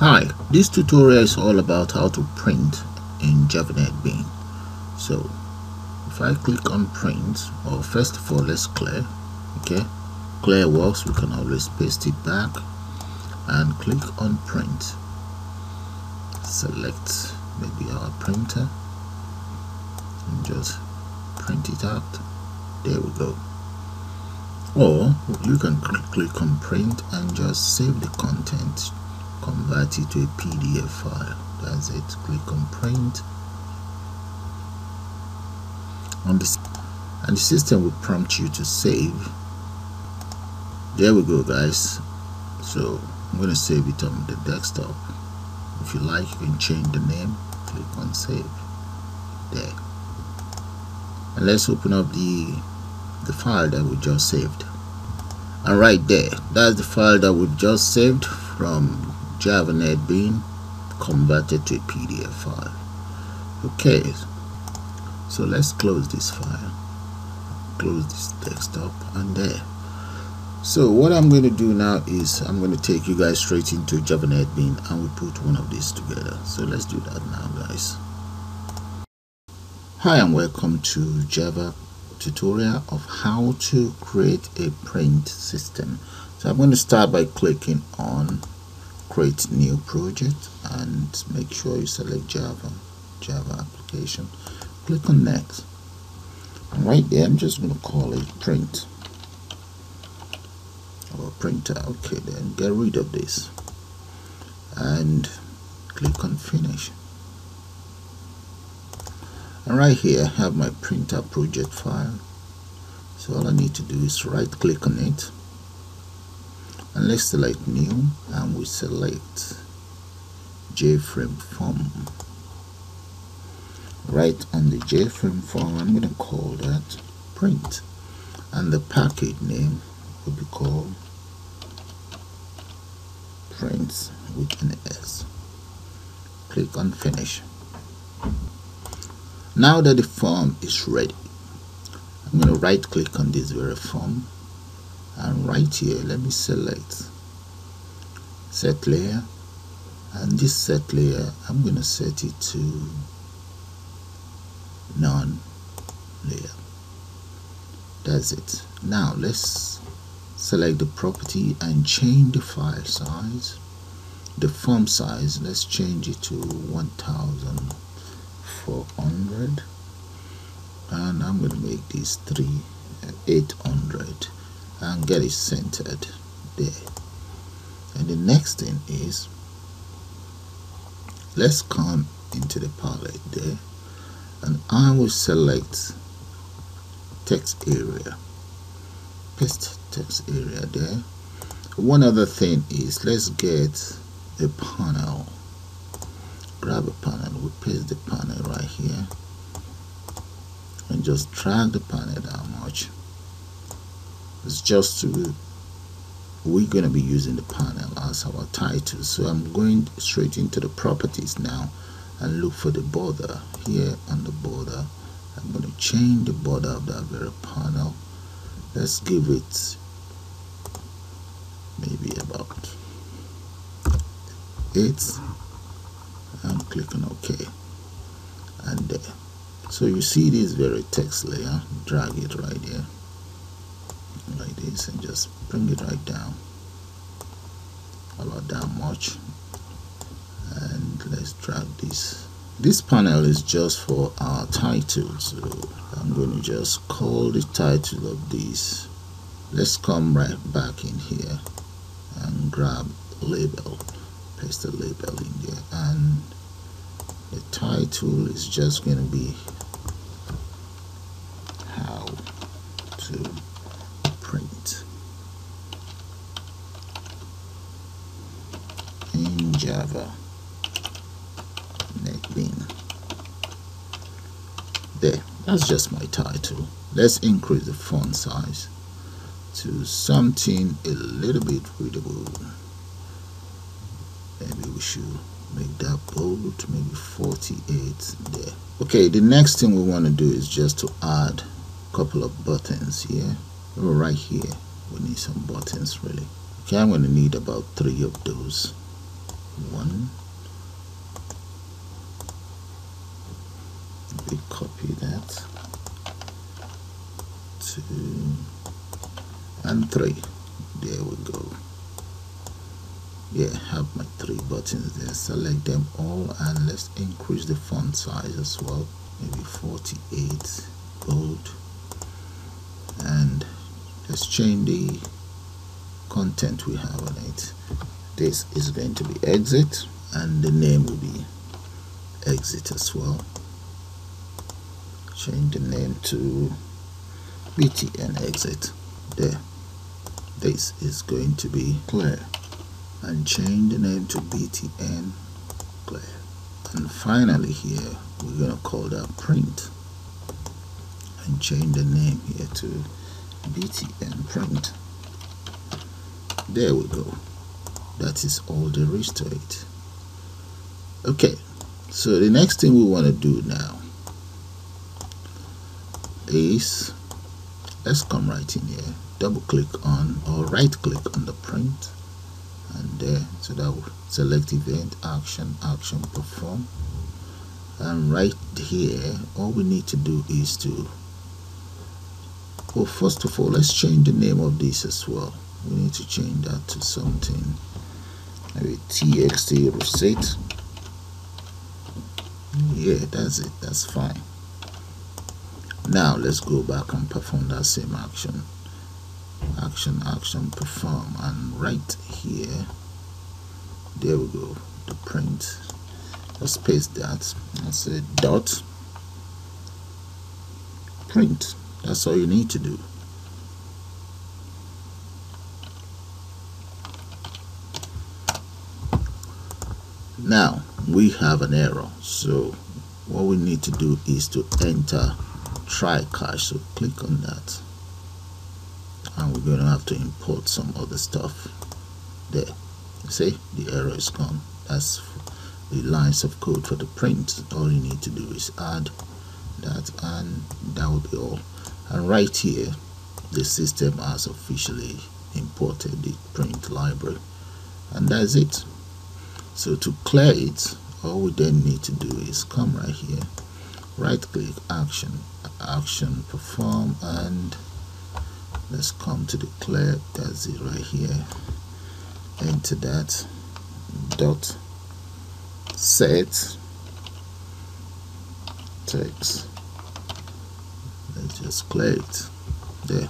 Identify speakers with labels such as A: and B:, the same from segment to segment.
A: Hi, this tutorial is all about how to print in Java NetBean. So if I click on print, or first of all let's clear, okay, clear works, we can always paste it back and click on print. Select maybe our printer and just print it out. There we go. Or you can click on print and just save the content convert it to a PDF file. That's it. Click on print. On this and the system will prompt you to save. There we go guys. So I'm going to save it on the desktop. If you like you can change the name. Click on save. There. And let's open up the the file that we just saved. And right there that's the file that we've just saved from Java NetBean converted to a PDF file. Okay, so let's close this file. Close this desktop and there. So what I'm going to do now is I'm going to take you guys straight into Java NetBean and we put one of these together. So let's do that now guys. Hi and welcome to Java tutorial of how to create a print system. So I'm going to start by clicking on create new project and make sure you select Java Java application. Click on next. And right there I'm just going to call it print. Or printer okay then get rid of this. And click on finish. And right here I have my printer project file. So all I need to do is right click on it and let's select new and we select JFrame form. Right on the JFrame form I'm going to call that print. And the package name will be called print with an S. Click on finish. Now that the form is ready I'm going to right click on this very form and right here let me select set layout. And this set layout I'm to set it to none layer. That's it. Now let's select the property and change the file size. The font size let's change it to 1400 and I'm to make this 3 800 and get it centered there. And the next thing is let's come into the palette there and I will select text area paste text area there. One other thing is let's get a panel grab a panel we paste the panel right here and just drag the panel down much it's just to we're going to be using the panel as our title. So I'm going straight into the properties now and look for the border. Here on the border I'm going to change the border of that very panel. Let's give it maybe about 8 and click on OK. And there. So you see this very text layer drag it right there like this and just bring it right down. About that much. And let's drag this. This panel is just for our title so I'm going to just call the title of this. Let's come right back in here and grab label. Paste the label in there. And the title is just going to be how to print in Java. NetBean there. That's just my title. Let's increase the font size to something a little bit readable. Maybe we should make that bold maybe 48 there. Okay the next thing we want to do is just to add a couple of buttons here. Oh, right here. We need some buttons really. Okay I'm going to need about three of those one. We copy that two and three. There we go. Yeah have my three buttons there. Select them all and let's increase the font size as well. Maybe 48 bold and let's change the content we have on it this is going to be exit and the name will be exit as well. Change the name to btn exit. There. This is going to be clear. And change the name to btn clear. And finally here we're going to call that print. And change the name here to btn print. There we go that is all there is to it. Okay so the next thing we want to do now is let's come right in here double click on or right click on the print and there so that will select event action action perform. And right here all we need to do is to well first of all let's change the name of this as well. We need to change that to something maybe txt reset yeah that's it. That's fine. Now let's go back and perform that same action. Action action perform. And right here there we go. The print. Let's paste that. And say dot. Print. That's all you need to do now we have an error. So what we need to do is to enter try catch so click on that. And we're going to have to import some other stuff there. See the error is gone. That's the lines of code for the print. All you need to do is add that and that will be all. And right here the system has officially imported the print library. And that's it so to clear it all we then need to do is come right here right click action action perform and let's come to the clear that's it right here. Enter that dot set text. Let's just clear it there.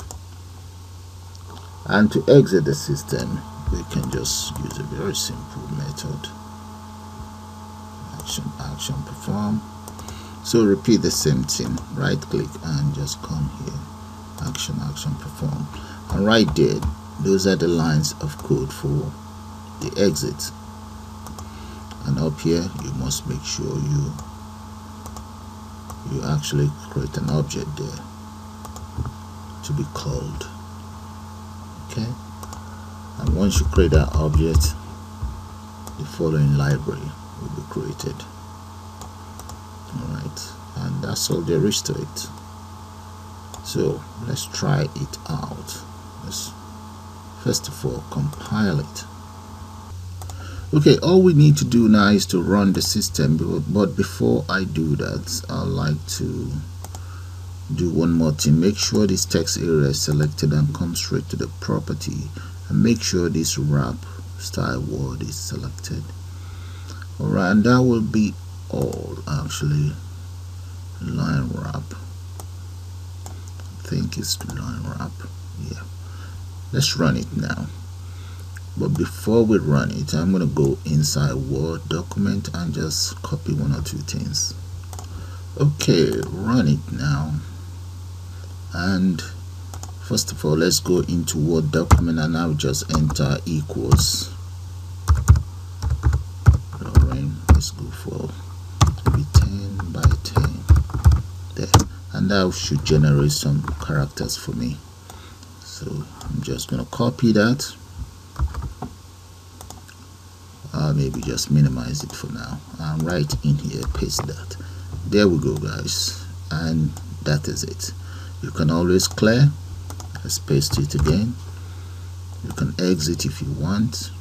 A: And to exit the system we can just use a very simple method action action perform. So repeat the same thing. Right click and just come here. Action action perform. And right there those are the lines of code for the exit. And up here you must make sure you you actually create an object there to be called. Okay? And once you create that object the following library will be created. Alright and that's all there is to it. So let's try it out. Let's first of all compile it. Okay all we need to do now is to run the system but before I do that I'd like to do one more thing. Make sure this text area is selected and come straight to the property. And make sure this wrap style word is selected alright and that will be all actually. Line wrap. I think it's line wrap. Yeah. Let's run it now. But before we run it I'm gonna go inside Word document and just copy one or two things. Okay run it now. And first of all let's go into Word document and I'll just enter equals let's go for maybe 10 by 10 there and that should generate some characters for me. So I'm just gonna copy that. Uh, maybe just minimize it for now. And right in here paste that. There we go guys. And that is it. You can always clear let's paste it again. You can exit if you want.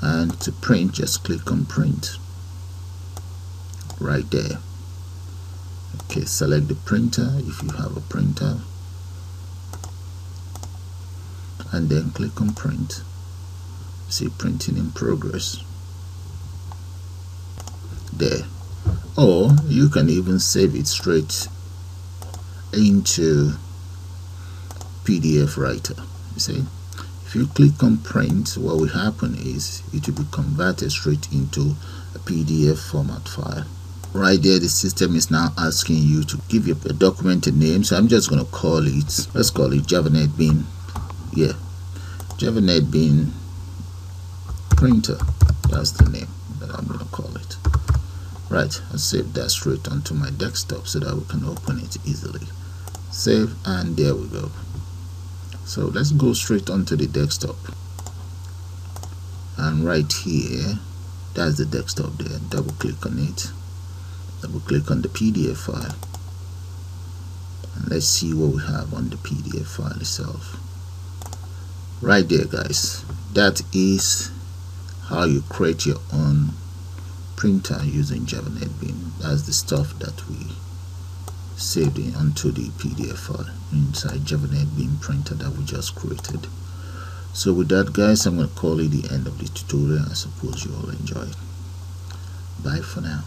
A: And to print just click on print. Right there okay select the printer if you have a printer. And then click on print. See printing in progress. There. Or you can even save it straight into PDF writer you see? If you click on print what will happen is it will be converted straight into a PDF format file right there the system is now asking you to give your document a name. So I'm just going to call it let's call it Java NetBean. Yeah Java NetBean printer. That's the name that I'm going to call it. Right I save that straight onto my desktop so that we can open it easily. Save and there we go. So let's go straight onto the desktop. And right here that's the desktop there. Double click on it double click on the PDF file. And let's see what we have on the PDF file itself. Right there guys. That is how you create your own printer using Java NetBeans that's the stuff that we saved in onto the PDF file inside Java NetBeans printer that we just created. So with that guys I'm going to call it the end of the tutorial. I suppose you all enjoyed bye for now